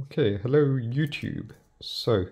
Okay, hello YouTube. So,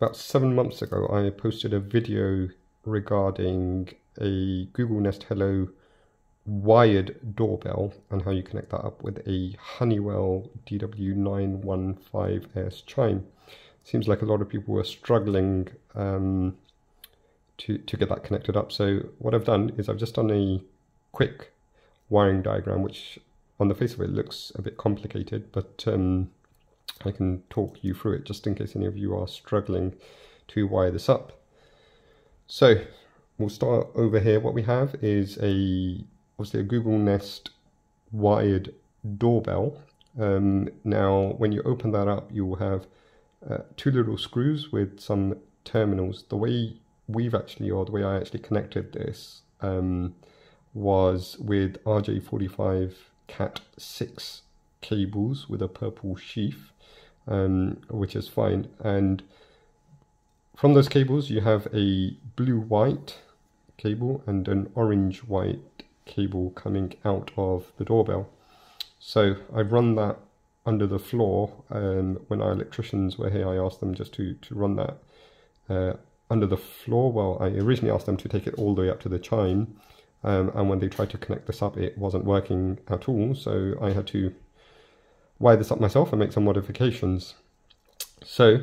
about seven months ago, I posted a video regarding a Google Nest Hello wired doorbell and how you connect that up with a Honeywell DW915S chime. Seems like a lot of people were struggling um, to, to get that connected up. So what I've done is I've just done a quick wiring diagram, which on the face of it looks a bit complicated, but um, I can talk you through it just in case any of you are struggling to wire this up. So we'll start over here. What we have is a obviously a Google Nest wired doorbell. Um, now when you open that up you will have uh, two little screws with some terminals. The way we've actually or the way I actually connected this um, was with RJ45 Cat 6 cables with a purple sheath um, which is fine. And from those cables, you have a blue-white cable and an orange-white cable coming out of the doorbell. So I've run that under the floor. Um, when our electricians were here, I asked them just to, to run that uh, under the floor. Well, I originally asked them to take it all the way up to the chime. Um, and when they tried to connect this up, it wasn't working at all. So I had to wire this up myself and make some modifications. So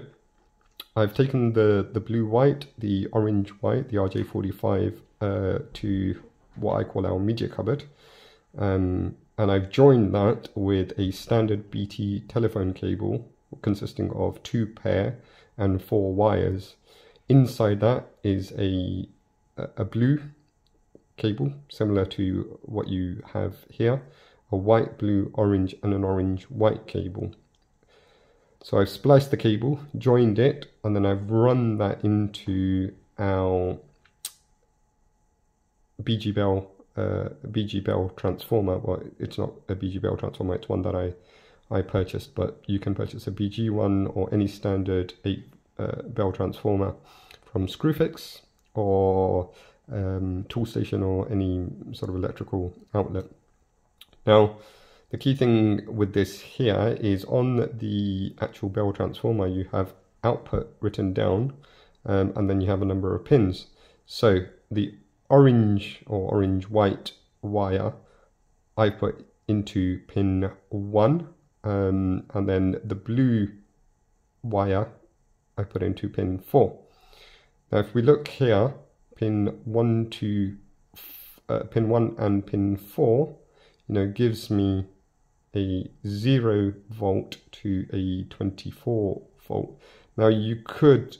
I've taken the, the blue white, the orange white, the RJ45 uh, to what I call our media cupboard. Um, and I've joined that with a standard BT telephone cable consisting of two pair and four wires. Inside that is a, a blue cable similar to what you have here a white, blue, orange and an orange white cable. So I've spliced the cable, joined it, and then I've run that into our BG Bell uh, BG Bell transformer. Well, it's not a BG Bell transformer, it's one that I, I purchased, but you can purchase a BG one or any standard 8 uh, bell transformer from Screwfix or um, Toolstation or any sort of electrical outlet. Now, the key thing with this here is on the actual bell transformer, you have output written down, um, and then you have a number of pins. So the orange or orange-white wire I put into pin 1, um, and then the blue wire I put into pin 4. Now if we look here, pin 1 to uh, pin 1 and pin 4 you know, gives me a 0 volt to a 24 volt. Now you could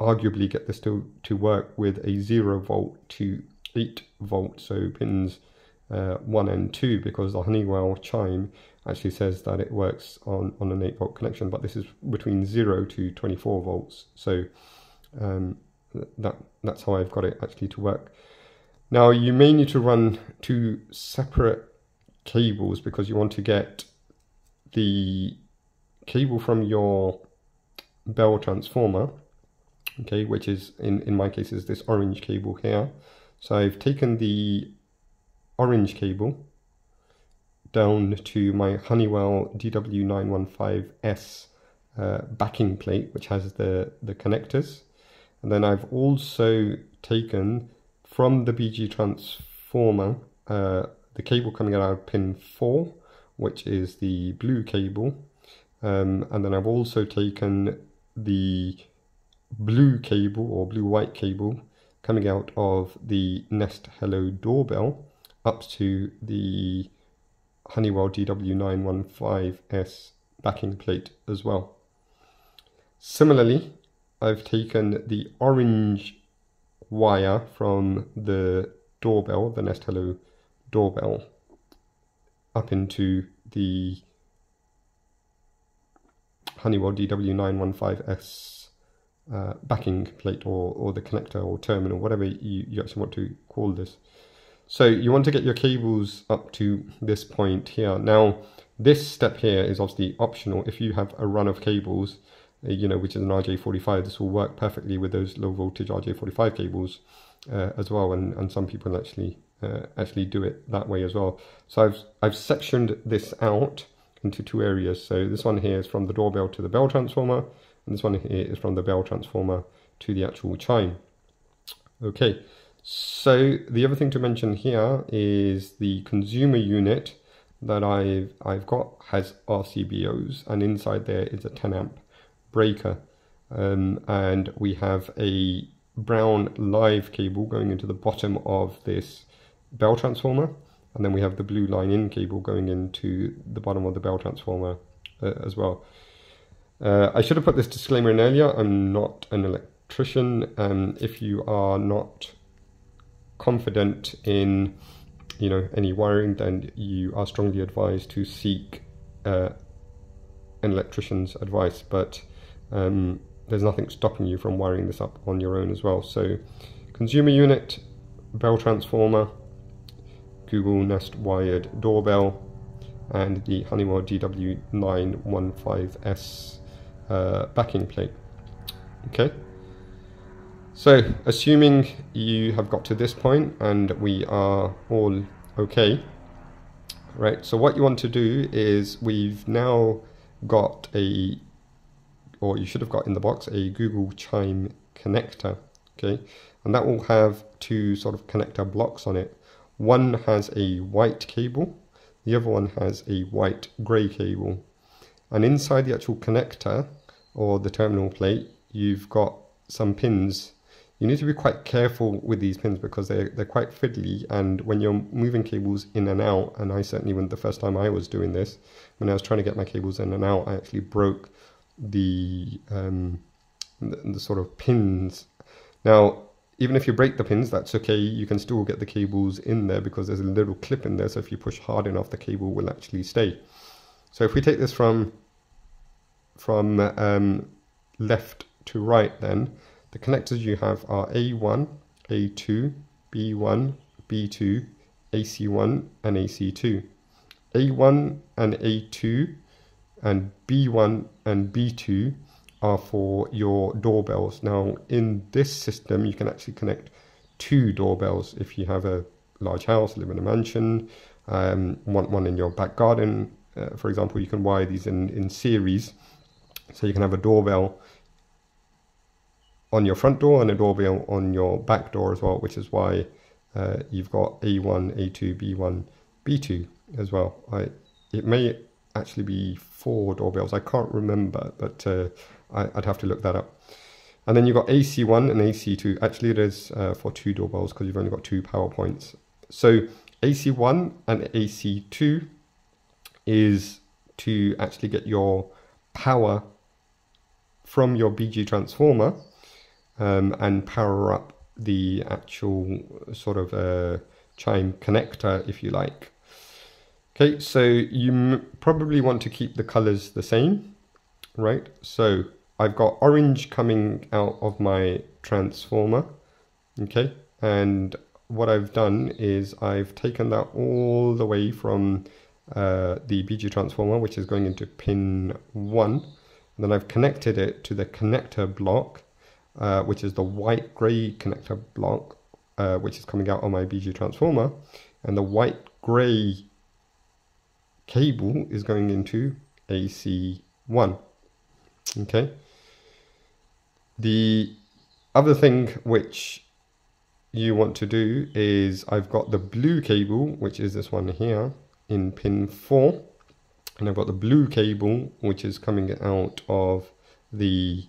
arguably get this to, to work with a 0 volt to 8 volt, so pins uh, 1 and 2, because the Honeywell chime actually says that it works on, on an 8 volt connection, but this is between 0 to 24 volts, so um, that that's how I've got it actually to work. Now you may need to run two separate cables because you want to get the cable from your bell transformer, okay, which is in, in my case is this orange cable here. So I've taken the orange cable down to my Honeywell DW915S uh, backing plate, which has the, the connectors. And then I've also taken from the BG transformer, uh, the cable coming out of pin 4, which is the blue cable, um, and then I've also taken the blue cable or blue-white cable coming out of the Nest Hello doorbell up to the Honeywell DW915S backing plate as well. Similarly, I've taken the orange wire from the doorbell, the Nest Hello doorbell, up into the Honeywell DW915S uh, backing plate or, or the connector or terminal, whatever you, you actually want to call this. So you want to get your cables up to this point here. Now, this step here is obviously optional. If you have a run of cables, you know, which is an RJ45. This will work perfectly with those low voltage RJ45 cables uh, as well, and, and some people actually uh, actually do it that way as well. So I've I've sectioned this out into two areas. So this one here is from the doorbell to the bell transformer, and this one here is from the bell transformer to the actual chime. Okay, so the other thing to mention here is the consumer unit that I've I've got has RCBOs, and inside there is a 10 amp breaker, um, and we have a brown live cable going into the bottom of this bell transformer, and then we have the blue line in cable going into the bottom of the bell transformer uh, as well. Uh, I should have put this disclaimer in earlier. I'm not an electrician. Um, if you are not confident in you know any wiring then you are strongly advised to seek uh, an electrician's advice but um, there's nothing stopping you from wiring this up on your own as well so consumer unit bell transformer Google Nest wired doorbell and the Honeywell DW915S uh, backing plate okay so, assuming you have got to this point and we are all okay, right? So what you want to do is we've now got a, or you should have got in the box, a Google Chime connector, okay? And that will have two sort of connector blocks on it. One has a white cable, the other one has a white grey cable. And inside the actual connector, or the terminal plate, you've got some pins you need to be quite careful with these pins because they're, they're quite fiddly and when you're moving cables in and out, and I certainly went the first time I was doing this, when I was trying to get my cables in and out, I actually broke the, um, the, the sort of pins. Now, even if you break the pins, that's okay. You can still get the cables in there because there's a little clip in there. So if you push hard enough, the cable will actually stay. So if we take this from from um, left to right, then the connectors you have are A1, A2, B1, B2, AC1 and AC2. A1 and A2 and B1 and B2 are for your doorbells. Now in this system you can actually connect two doorbells if you have a large house, live in a mansion, um, want one in your back garden. Uh, for example, you can wire these in, in series. So you can have a doorbell on your front door and a doorbell on your back door as well, which is why uh, you've got A1, A2, B1, B2 as well. I, it may actually be four doorbells. I can't remember, but uh, I, would have to look that up. And then you've got AC1 and AC2. Actually, it is uh, for two doorbells because you've only got two power points. So AC1 and AC2 is to actually get your power from your BG transformer um, and power up the actual sort of uh, chime connector, if you like. Okay, so you probably want to keep the colors the same, right? So I've got orange coming out of my transformer, okay? And what I've done is I've taken that all the way from uh, the BG transformer, which is going into pin 1. And then I've connected it to the connector block uh, which is the white grey connector block, uh, which is coming out on my BG transformer, and the white grey cable is going into AC1. Okay. The other thing which you want to do is I've got the blue cable, which is this one here, in pin 4. And I've got the blue cable, which is coming out of the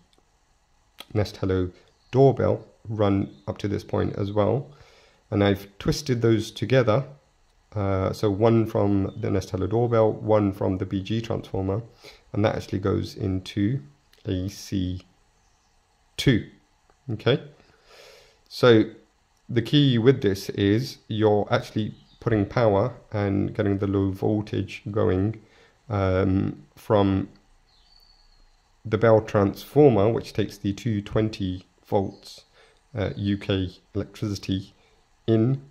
Nest Hello doorbell run up to this point as well. And I've twisted those together. Uh, so one from the Nest Hello doorbell, one from the BG transformer, and that actually goes into AC2. Okay. So the key with this is you're actually putting power and getting the low voltage going um, from the Bell transformer, which takes the 220 volts uh, UK electricity in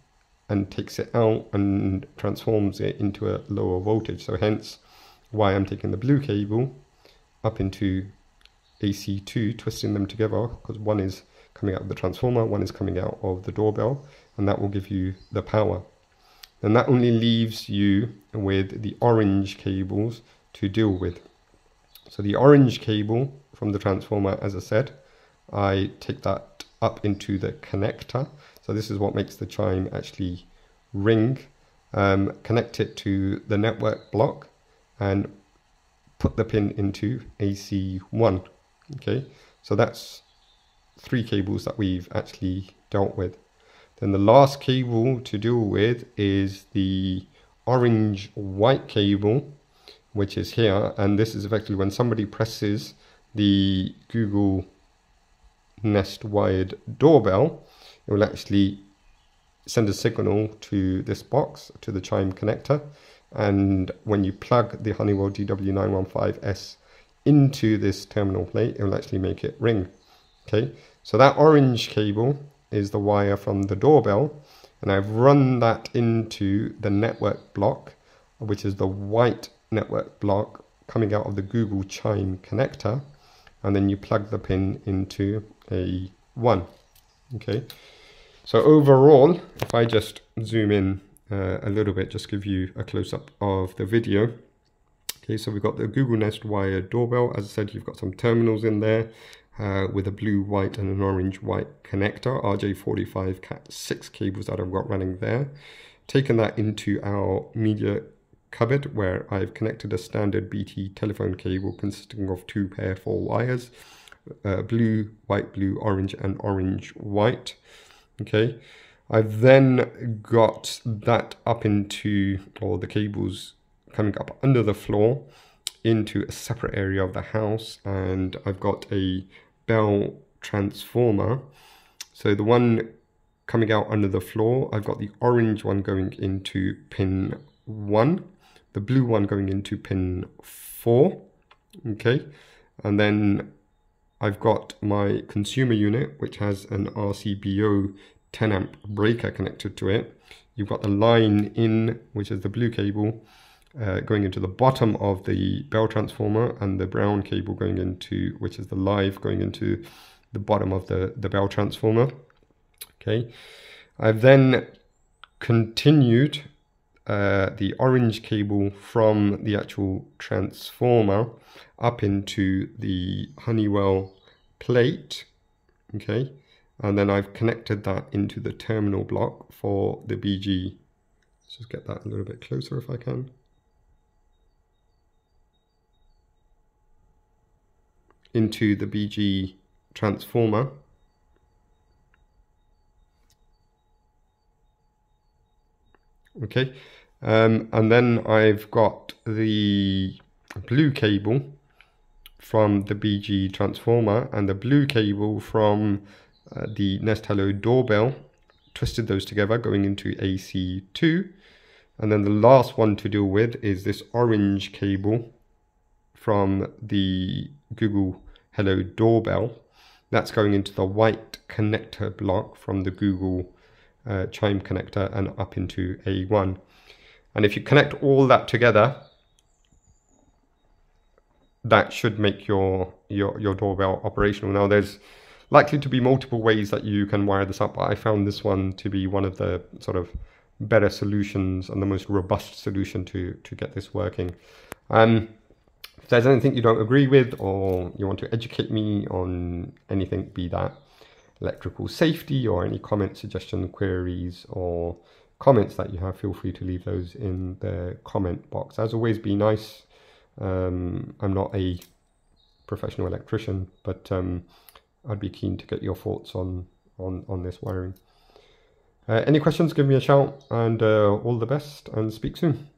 and takes it out and transforms it into a lower voltage. So hence why I'm taking the blue cable up into AC2, twisting them together because one is coming out of the transformer, one is coming out of the doorbell, and that will give you the power. And that only leaves you with the orange cables to deal with. So the orange cable from the transformer, as I said, I take that up into the connector. So this is what makes the chime actually ring. Um, connect it to the network block and put the pin into AC1. Okay, so that's three cables that we've actually dealt with. Then the last cable to deal with is the orange white cable, which is here. And this is effectively when somebody presses the Google Nest wired doorbell, it will actually send a signal to this box, to the chime connector. And when you plug the Honeywell DW915S into this terminal plate, it will actually make it ring. Okay, so that orange cable is the wire from the doorbell and I've run that into the network block, which is the white network block coming out of the Google Chime connector. And then you plug the pin into a one. Okay. So overall, if I just zoom in uh, a little bit, just give you a close up of the video. Okay, so we've got the Google Nest Wire doorbell. As I said, you've got some terminals in there uh, with a blue, white and an orange white connector, RJ45 Cat 6 cables that I've got running there. Taken that into our media cupboard where I've connected a standard BT telephone cable consisting of two pair four wires, uh, blue, white, blue, orange and orange, white. Okay, I've then got that up into, or the cables coming up under the floor into a separate area of the house and I've got a bell transformer. So the one coming out under the floor, I've got the orange one going into pin 1, the blue one going into pin 4, okay, and then I've got my consumer unit which has an RCBO 10 amp breaker connected to it. You've got the line in, which is the blue cable, uh, going into the bottom of the bell transformer and the brown cable going into, which is the live going into the bottom of the, the bell transformer. Okay, I've then continued uh, the orange cable from the actual transformer up into the Honeywell plate. Okay, and then I've connected that into the terminal block for the BG. Let's just get that a little bit closer if I can. into the BG transformer. Okay, um, and then I've got the blue cable from the BG transformer and the blue cable from uh, the Nest Hello doorbell. Twisted those together going into AC2. And then the last one to deal with is this orange cable from the Google Hello doorbell. That's going into the white connector block from the Google uh, Chime connector and up into A1. And if you connect all that together, that should make your, your, your doorbell operational. Now there's likely to be multiple ways that you can wire this up, but I found this one to be one of the sort of better solutions and the most robust solution to, to get this working. Um, if there's anything you don't agree with or you want to educate me on anything, be that electrical safety or any comment, suggestion, queries or comments that you have, feel free to leave those in the comment box. As always, be nice. Um, I'm not a professional electrician, but um, I'd be keen to get your thoughts on, on, on this wiring. Uh, any questions, give me a shout and uh, all the best and speak soon.